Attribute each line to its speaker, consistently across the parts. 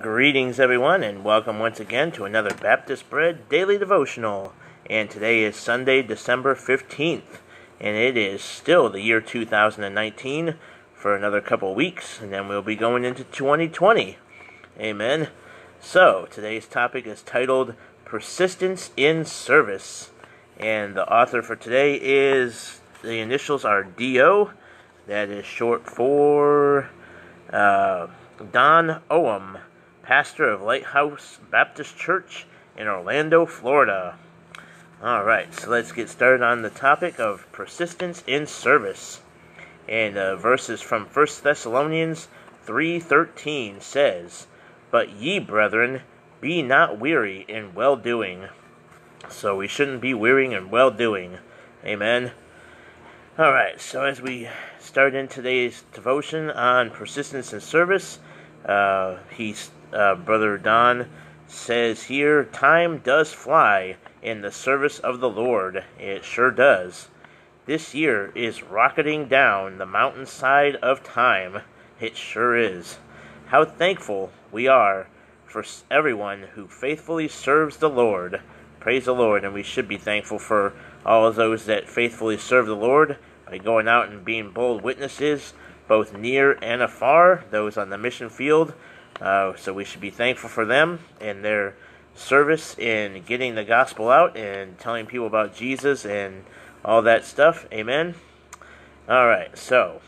Speaker 1: Greetings, everyone, and welcome once again to another Baptist Bread Daily Devotional. And today is Sunday, December 15th, and it is still the year 2019 for another couple weeks, and then we'll be going into 2020. Amen. So, today's topic is titled Persistence in Service, and the author for today is the initials are D.O., that is short for uh, Don Oem pastor of Lighthouse Baptist Church in Orlando, Florida. All right, so let's get started on the topic of persistence in service. And uh, verses from 1 Thessalonians 3:13 says, "But ye, brethren, be not weary in well doing." So we shouldn't be weary in well doing. Amen. All right, so as we start in today's devotion on persistence in service, uh, he's uh, Brother Don says here, time does fly in the service of the Lord. It sure does. This year is rocketing down the mountainside of time. It sure is. How thankful we are for everyone who faithfully serves the Lord. Praise the Lord, and we should be thankful for all of those that faithfully serve the Lord by going out and being bold witnesses, both near and afar, those on the mission field, uh, so we should be thankful for them and their service in getting the gospel out and telling people about Jesus and all that stuff. Amen. All right, so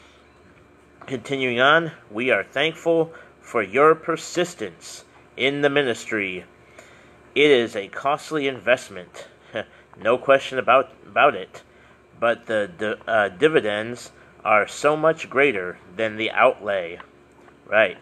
Speaker 1: continuing on, we are thankful for your persistence in the ministry. It is a costly investment, no question about, about it, but the, uh, dividends are so much greater than the outlay. Right.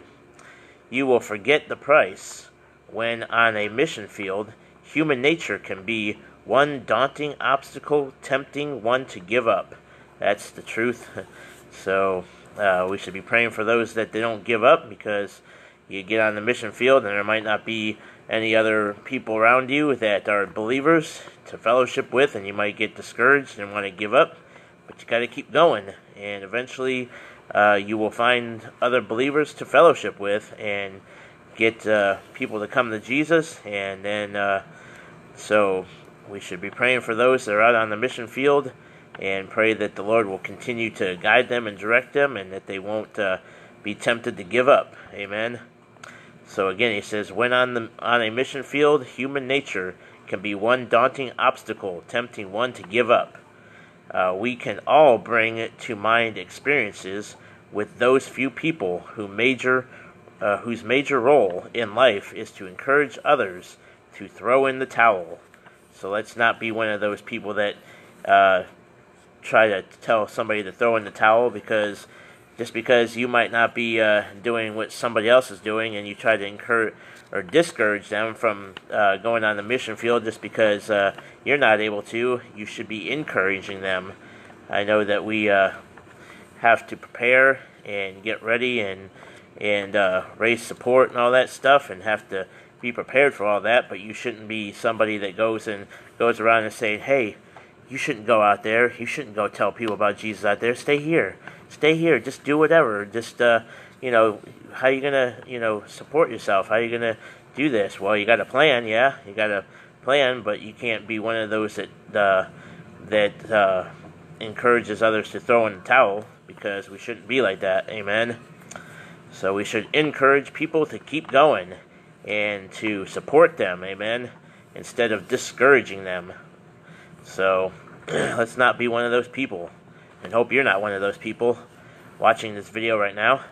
Speaker 1: You will forget the price when on a mission field, human nature can be one daunting obstacle tempting one to give up. That's the truth. so uh, we should be praying for those that they don't give up because you get on the mission field and there might not be any other people around you that are believers to fellowship with, and you might get discouraged and want to give up. But you got to keep going, and eventually uh, you will find other believers to fellowship with and get uh, people to come to Jesus. And then, uh, so we should be praying for those that are out on the mission field and pray that the Lord will continue to guide them and direct them and that they won't uh, be tempted to give up. Amen. So again, he says, when on the on a mission field, human nature can be one daunting obstacle, tempting one to give up. Uh, we can all bring to mind experiences with those few people who major, uh, whose major role in life is to encourage others to throw in the towel. So let's not be one of those people that uh, try to tell somebody to throw in the towel because just because you might not be uh, doing what somebody else is doing and you try to encourage or discourage them from uh, going on the mission field just because uh, you're not able to, you should be encouraging them. I know that we uh, have to prepare and get ready and and uh, raise support and all that stuff and have to be prepared for all that. But you shouldn't be somebody that goes and goes around and saying, "Hey, you shouldn't go out there. You shouldn't go tell people about Jesus out there. Stay here. Stay here. Just do whatever. Just uh, you know, how you gonna, you know, support yourself? How you gonna do this? Well, you got a plan, yeah, you got a plan, but you can't be one of those that uh, that uh, encourages others to throw in the towel because we shouldn't be like that. Amen. So we should encourage people to keep going and to support them. Amen. Instead of discouraging them. So let's not be one of those people. And hope you're not one of those people watching this video right now.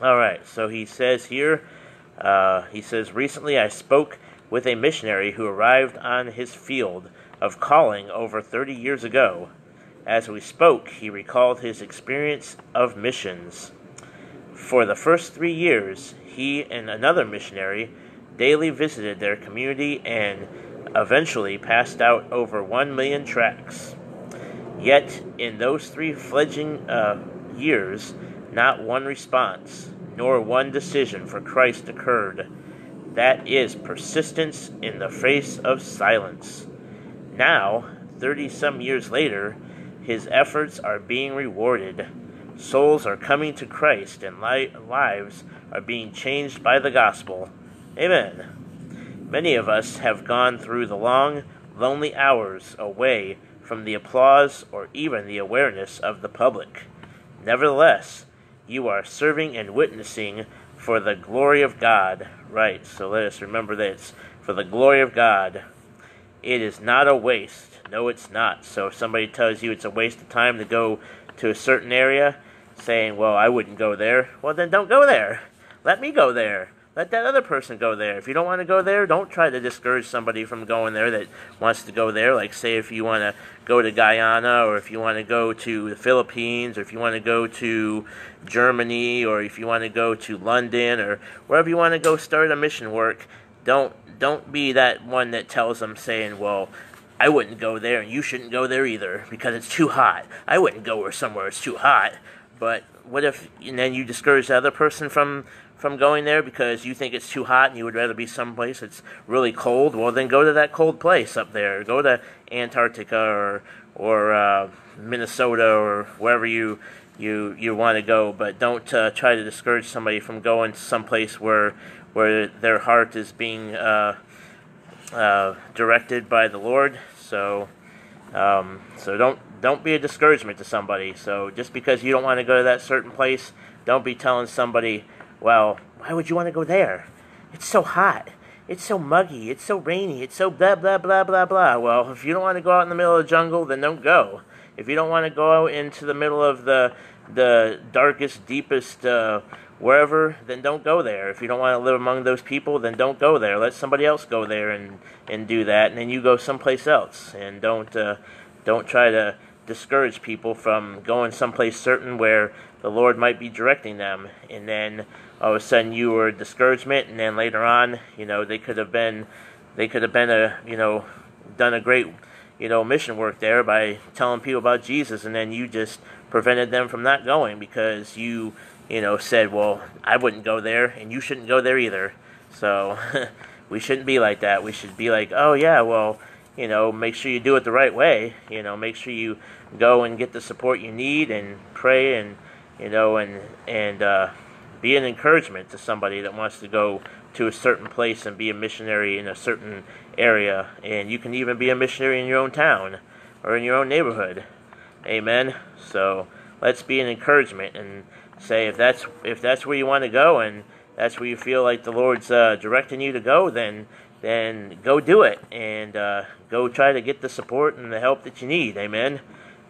Speaker 1: All right, so he says here, uh, he says, recently I spoke with a missionary who arrived on his field of calling over 30 years ago. As we spoke, he recalled his experience of missions. For the first three years, he and another missionary daily visited their community and eventually passed out over one million tracts. Yet, in those three fledging uh, years, not one response, nor one decision for Christ occurred. That is persistence in the face of silence. Now, thirty some years later, his efforts are being rewarded. souls are coming to Christ and li- lives are being changed by the gospel. Amen. Many of us have gone through the long, lonely hours away from the applause or even the awareness of the public. Nevertheless, you are serving and witnessing for the glory of God. Right, so let us remember this for the glory of God. It is not a waste. No, it's not. So if somebody tells you it's a waste of time to go to a certain area, saying, well, I wouldn't go there, well, then don't go there. Let me go there. Let that other person go there. If you don't want to go there, don't try to discourage somebody from going there that wants to go there. Like, say, if you want to go to Guyana, or if you want to go to the Philippines, or if you want to go to Germany, or if you want to go to London, or wherever you want to go start a mission work, don't don't be that one that tells them saying, "Well, I wouldn't go there, and you shouldn't go there either because it's too hot. I wouldn't go where somewhere it's too hot." But what if and then you discourage the other person from from going there because you think it's too hot and you would rather be someplace that's really cold? Well, then go to that cold place up there. Go to Antarctica or or uh, Minnesota or wherever you you you want to go. But don't uh, try to discourage somebody from going to someplace where where their heart is being uh, uh directed by the Lord. So. Um, so don't don't be a discouragement to somebody. So just because you don't want to go to that certain place, don't be telling somebody, well, why would you want to go there? It's so hot. It's so muggy. It's so rainy. It's so blah, blah, blah, blah, blah. Well, if you don't want to go out in the middle of the jungle, then don't go. If you don't want to go out into the middle of the, the darkest, deepest, uh, wherever, then don't go there. If you don't want to live among those people, then don't go there. Let somebody else go there and, and do that, and then you go someplace else. And don't, uh, don't try to discourage people from going someplace certain where the Lord might be directing them, and then all of a sudden you were discouragement, and then later on, you know, they could have been, they could have been a, you know, done a great, you know, mission work there by telling people about Jesus, and then you just prevented them from not going because you, you know, said, well, I wouldn't go there, and you shouldn't go there either. So we shouldn't be like that. We should be like, oh yeah, well you know, make sure you do it the right way. You know, make sure you go and get the support you need and pray and you know and and uh, be an encouragement to somebody that wants to go to a certain place and be a missionary in a certain area. And you can even be a missionary in your own town or in your own neighborhood. Amen. So let's be an encouragement and say if that's if that's where you want to go and that's where you feel like the Lord's uh, directing you to go, then then go do it and uh, go try to get the support and the help that you need. Amen.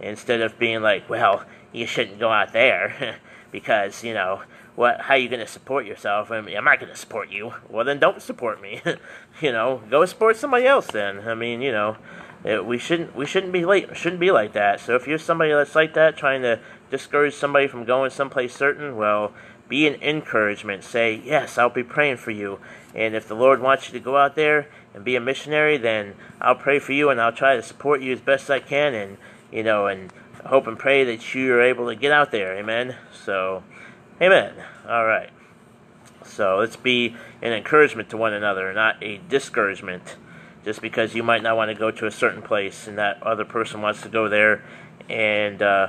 Speaker 1: Instead of being like, well, you shouldn't go out there because you know what? How are you going to support yourself? I mean, I'm not going to support you. Well, then don't support me. you know, go support somebody else. Then I mean, you know, it, we shouldn't we shouldn't be late. Shouldn't be like that. So if you're somebody that's like that, trying to discourage somebody from going someplace certain, well, be an encouragement. Say, yes, I'll be praying for you. And if the Lord wants you to go out there and be a missionary, then I'll pray for you and I'll try to support you as best I can and, you know, and hope and pray that you are able to get out there. Amen. So, amen. All right. So let's be an encouragement to one another, not a discouragement. Just because you might not want to go to a certain place and that other person wants to go there and, uh,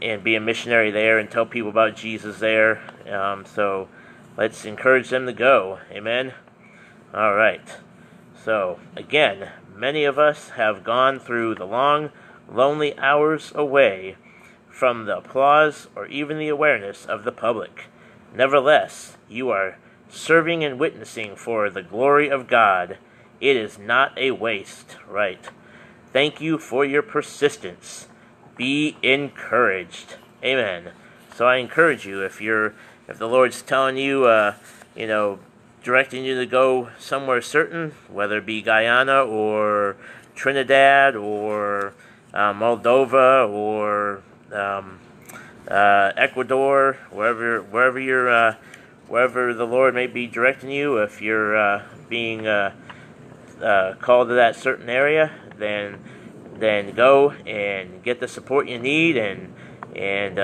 Speaker 1: and be a missionary there and tell people about Jesus there. Um, so let's encourage them to go. Amen. All right. So, again, many of us have gone through the long, lonely hours away from the applause or even the awareness of the public. Nevertheless, you are serving and witnessing for the glory of God. It is not a waste, right? Thank you for your persistence be encouraged. Amen. So I encourage you if you're if the Lord's telling you, uh, you know, directing you to go somewhere certain, whether it be Guyana or Trinidad or uh, Moldova or um, uh, Ecuador, wherever wherever you're uh, wherever the Lord may be directing you, if you're uh, being uh, called to that certain area, then then go and get the support you need and and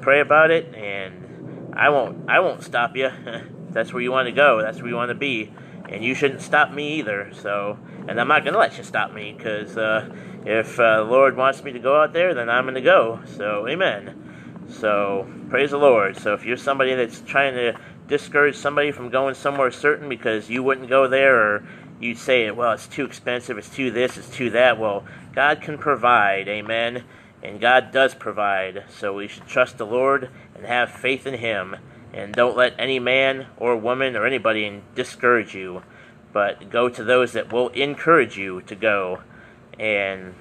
Speaker 1: pray about it. And I won't I won't stop you. that's where you want to go. That's where you want to be. And you shouldn't stop me either. So, and I'm not gonna let you stop me because uh, if uh, the Lord wants me to go out there, then I'm gonna go. So, Amen. So, praise the Lord. So, if you're somebody that's trying to discourage somebody from going somewhere certain because you wouldn't go there or you say, well, it's too expensive, it's too this, it's too that, well, God can provide, amen. And God does provide. So, we should trust the Lord and have faith in Him. And don't let any man or woman or anybody discourage you, but go to those that will encourage you to go. And,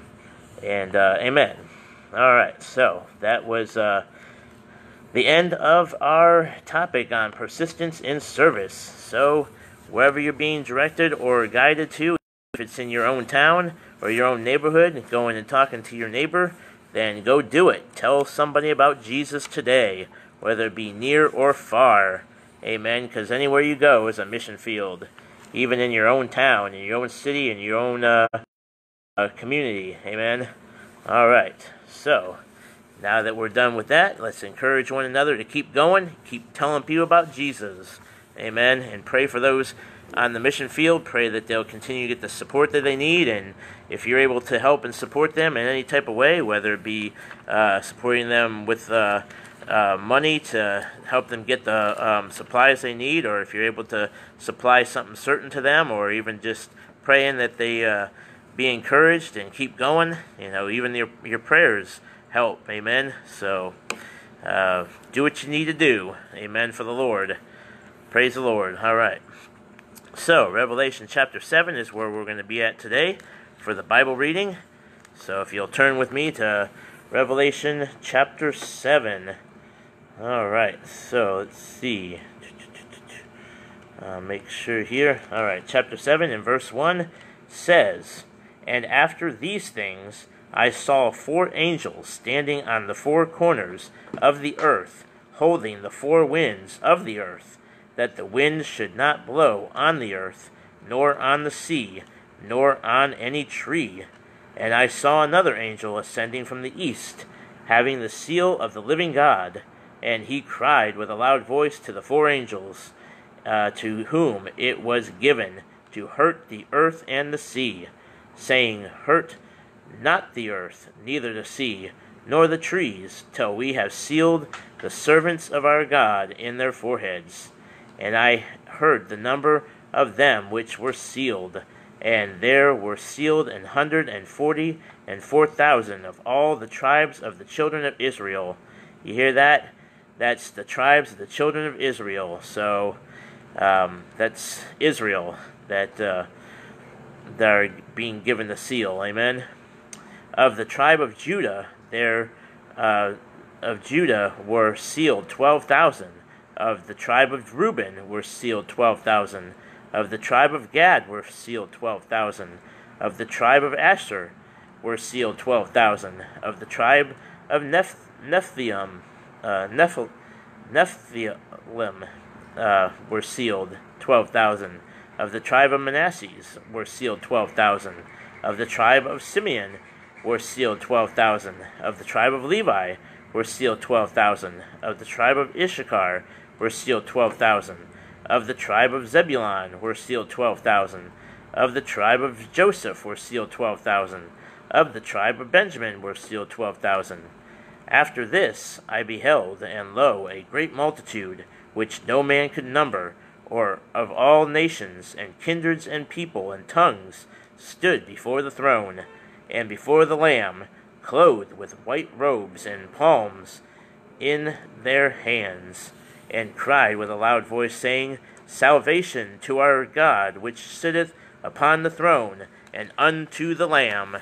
Speaker 1: and, uh, amen. All right, so that was, uh, the end of our topic on persistence in service. So, wherever you're being directed or guided to, if it's in your own town or your own neighborhood, going and talking to your neighbor, then go do it. Tell somebody about Jesus today, whether it be near or far. Amen. Because anywhere you go is a mission field, even in your own town, in your own city, in your own uh, uh, community. Amen. All right. So. Now that we're done with that, let's encourage one another to keep going, keep telling people about Jesus. Amen. And pray for those on the mission field. Pray that they'll continue to get the support that they need. And if you're able to help and support them in any type of way, whether it be uh, supporting them with uh, uh, money to help them get the um, supplies they need, or if you're able to supply something certain to them, or even just praying that they uh, be encouraged and keep going, you know, even your, your prayers help. Amen. So uh, do what you need to do. Amen for the Lord. Praise the Lord. All right. So, Revelation chapter 7 is where we're going to be at today for the Bible reading. So, if you'll turn with me to Revelation chapter 7. All right. So, let's see. Uh, make sure here. All right. Chapter 7 and verse 1 says, And after these things, I saw four angels standing on the four corners of the earth, holding the four winds of the earth, that the wind should not blow on the earth, nor on the sea, nor on any tree. And I saw another angel ascending from the east, having the seal of the living God, and he cried with a loud voice to the four angels, uh, to whom it was given to hurt the earth and the sea, saying, Hurt not the earth, neither the sea, nor the trees, till we have sealed the servants of our God in their foreheads. And I heard the number of them which were sealed, and there were sealed an hundred and forty and four thousand of all the tribes of the children of Israel. You hear that? That's the tribes of the children of Israel. So um, that's Israel that uh, that are being given the seal. Amen of the tribe of Judah, there uh, of Judah were sealed twelve thousand. Of the tribe of Reuben were sealed twelve thousand. Of the tribe of Gad were sealed twelve thousand. Of the tribe of Asher were sealed twelve thousand. Of the tribe of Neph- uh, Neph- Nephilim uh, were sealed twelve thousand. Of the tribe of Manasseh were sealed twelve thousand. Of the tribe of Simeon were sealed 12,000. Of the tribe of Levi were sealed 12,000. Of the tribe of Issachar were sealed 12,000. Of the tribe of Zebulun were sealed 12,000. Of the tribe of Joseph were sealed 12,000. Of the tribe of Benjamin were sealed 12,000. After this I beheld, and lo, a great multitude, which no man could number, or of all nations, and kindreds, and people, and tongues, stood before the throne and before the Lamb, clothed with white robes and palms in their hands, and cried with a loud voice, saying, Salvation to our God, which sitteth upon the throne, and unto the Lamb.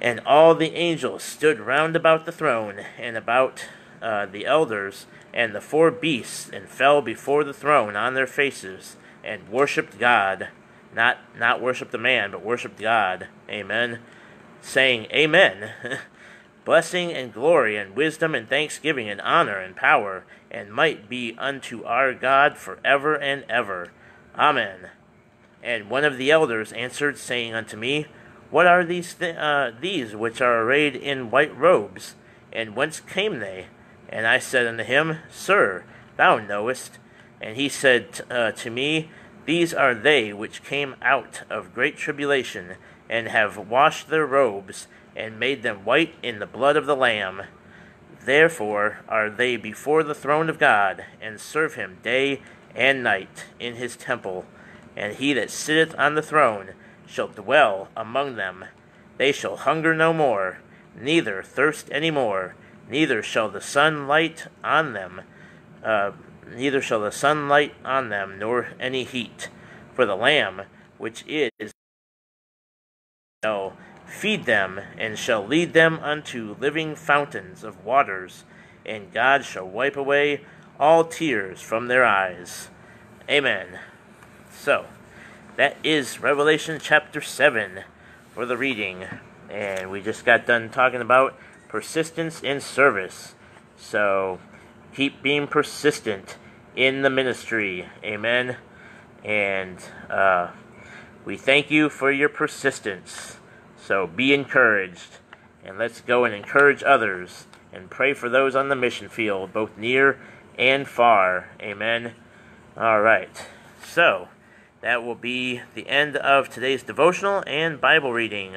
Speaker 1: And all the angels stood round about the throne, and about uh, the elders, and the four beasts, and fell before the throne on their faces, and worshipped God not not worship the man, but worshipped God. Amen. Saying Amen. Blessing and glory and wisdom and thanksgiving and honor and power and might be unto our God forever and ever. Amen. And one of the elders answered, saying unto me, What are these th- uh, these which are arrayed in white robes, and whence came they? And I said unto him, Sir, thou knowest. And he said uh, to me, these are they which came out of great tribulation, and have washed their robes, and made them white in the blood of the Lamb. Therefore are they before the throne of God, and serve him day and night in his temple. And he that sitteth on the throne shall dwell among them. They shall hunger no more, neither thirst any more, neither shall the sun light on them, uh, neither shall the sun light on them, nor any heat. For the Lamb, which is, shall feed them, and shall lead them unto living fountains of waters, and God shall wipe away all tears from their eyes. Amen. So, that is Revelation chapter 7 for the reading. And we just got done talking about persistence in service. So, keep being persistent in the ministry. Amen. And uh, we thank you for your persistence. So, be encouraged. And let's go and encourage others and pray for those on the mission field, both near and far. Amen. All right. So, that will be the end of today's devotional and Bible reading.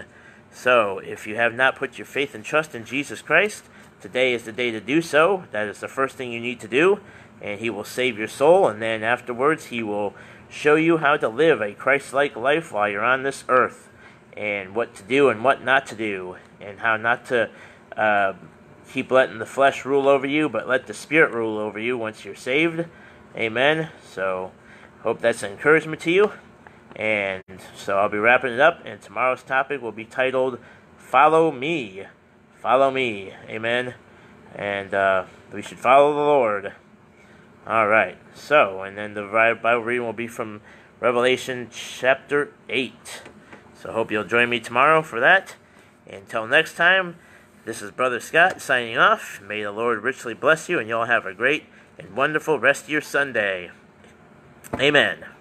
Speaker 1: So, if you have not put your faith and trust in Jesus Christ, today is the day to do so. That is the first thing you need to do, and He will save your soul, and then afterwards, He will show you how to live a Christ like life while you're on this earth, and what to do and what not to do, and how not to uh, keep letting the flesh rule over you, but let the Spirit rule over you once you're saved. Amen. So, hope that's encouragement to you. And so I'll be wrapping it up, and tomorrow's topic will be titled Follow Me. Follow Me. Amen. And uh, we should follow the Lord. All right. So, and then the Bible reading will be from Revelation chapter 8. So, I hope you'll join me tomorrow for that. Until next time, this is Brother Scott signing off. May the Lord richly bless you, and you all have a great and wonderful rest of your Sunday. Amen.